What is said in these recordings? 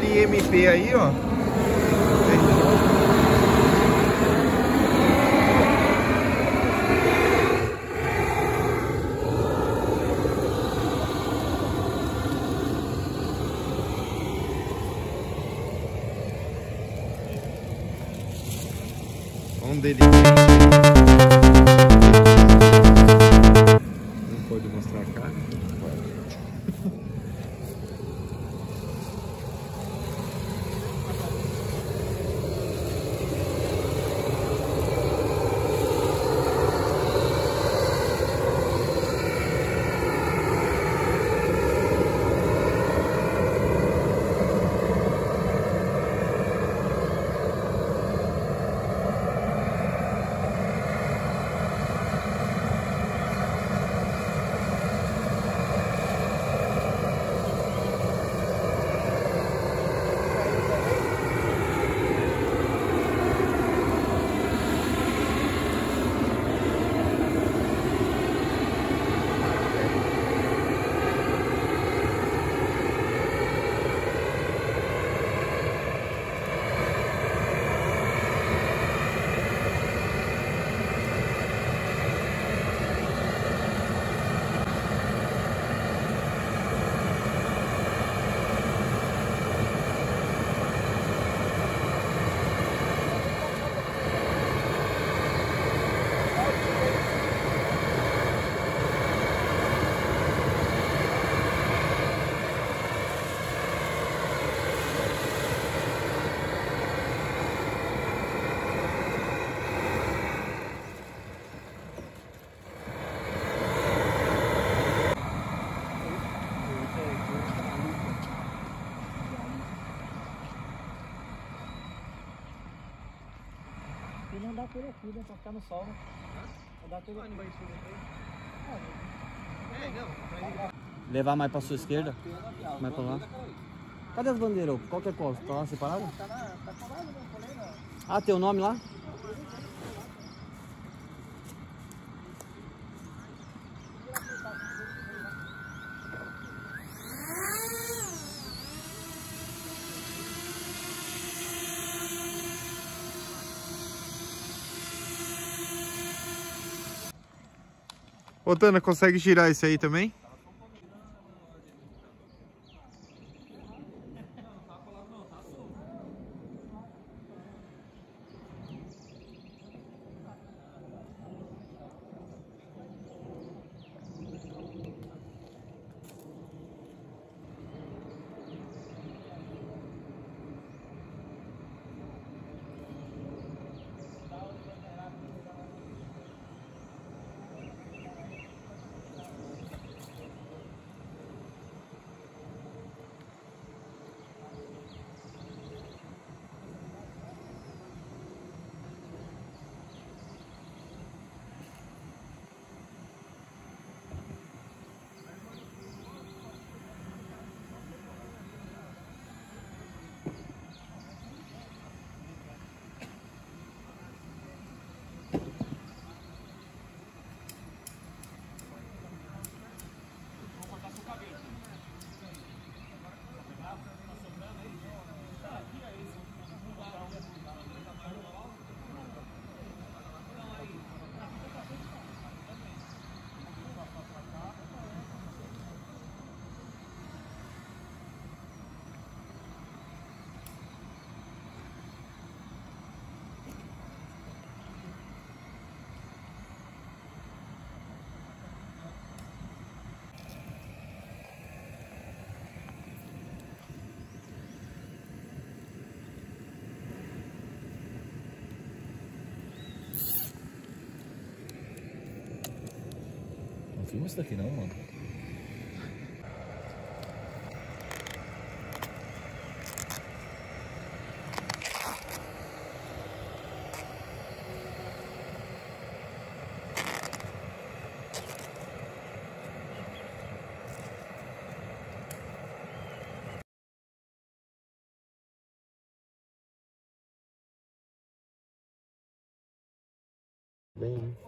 LMP aí, ó. Um deles. Não por aqui, né? Pra ficar no sol, né? Andar por aqui. Levar mais pra sua esquerda? Mais pra lá? Cadê as bandeiras? Qual que é qual? Tá lá separado? Tá na, tá colado, né? Falei, não. Ah, tem o nome lá? Ô, Tana, consegue girar esse aí também? Filma isso daqui não, mano. Bem.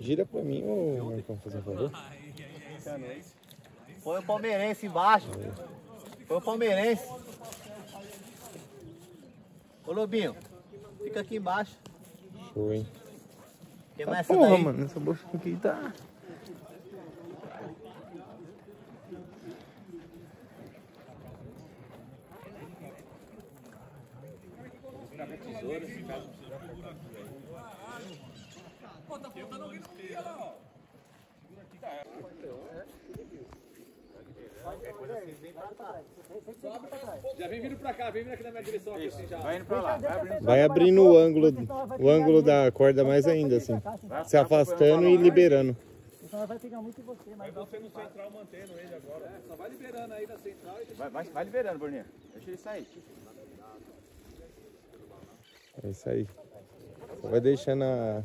Gira pra mim, ô Marcão, fazer um favor. Põe o palmeirense embaixo. Põe o palmeirense. Ô Lobinho, fica aqui embaixo. Show, hein? Tem Tá porra, daí? mano, essa bolsa aqui tá... Já vem vindo pra cá, vem vindo aqui na minha direção. Aqui, assim, já. Vai indo pra lá, vai abrindo. Vai abrindo o ângulo, o ângulo da corda mais ainda, assim. Se afastando e liberando. Então vai pegar muito em você, mas Você no central mantendo ele agora. É, só vai liberando aí na central e deixa. Vai, vai, vai liberando, Bruninho. Deixa ele sair. É isso aí. Só vai deixando a,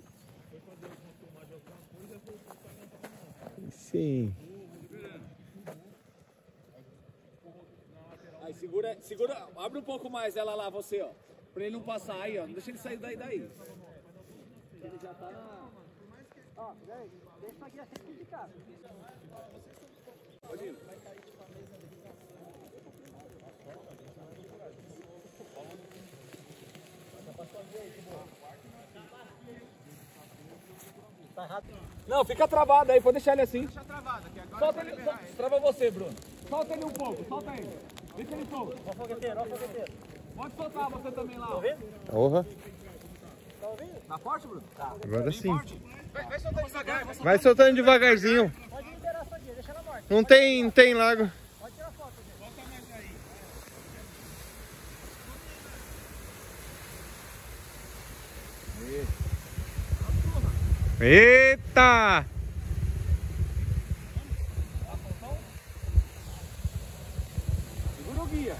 Sim. Aí segura, segura, abre um pouco mais ela lá, você, ó. Pra ele não passar aí, ó. Não deixa ele sair daí, daí. Ele já tá ó, daí, deixa pra guia sempre ficar. Não, fica travado aí, pode deixar ele assim. Deixa travado aqui agora. Solta ele, sol- trava você, Bruno. Solta ele um pouco, solta ele. Deixa ele solto. Ó o fogueteiro, ó o fogueteiro. Pode soltar você também lá. ó. Porra, Tá forte, Bruno? Tá. agora sim. Vai, vai soltando devagar, vai Vai soltando devagarzinho. Pode liberar sua guia, deixa ela morta. Não tem, não tem lago. Pode tirar foto. Guia. Eita! Segura o guia.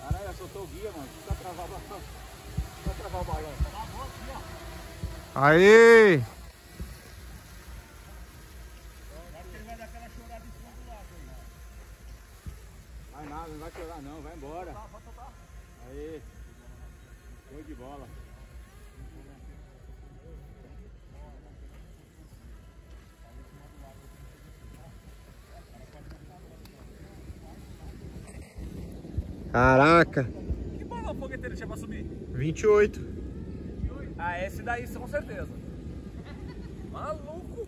Caralho, soltou o guia, mano. Precisa travar o balão. Precisa travar o balão. Aê! Vai nada, não vai chorar não, vai embora. Aí. Show de bola. Caraca, Que balão fogueteiro tinha pra subir? 28. Ah, esse daí, com certeza. Maluco.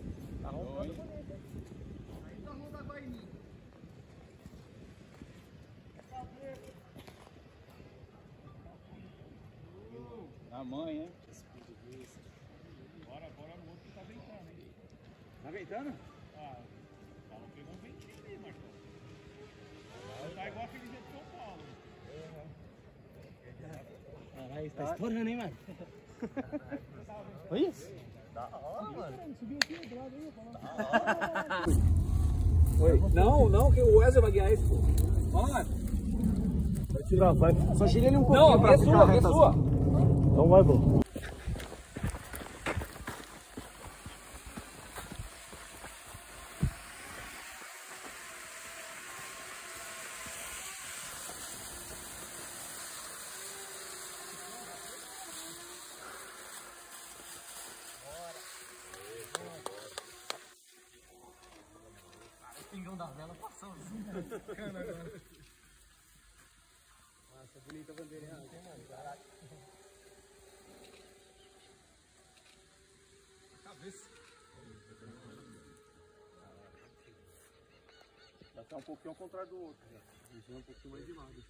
A mãe, hein? Bora, bora no outro que tá ventando, hein? Tá ventando? Ah, fala, pegou um ventinho ali, Marcão. Tá igual aquele dia de São Paulo. Caralho, tá estourando, hein, mano? Olha isso. Subiu aqui do lado aí, falando. Não, não, que o Wesley vai guiar esse, pô. Olha. Tirar, vai. Só tira ele um pouquinho Não, aqui pra é pingão da vela passou. Cana agora. Nossa, bonita a bandeirinha. Caraca. Cabeça. Vai ficar um pouquinho ao contrário do outro. Né? Um pouquinho mais de lado.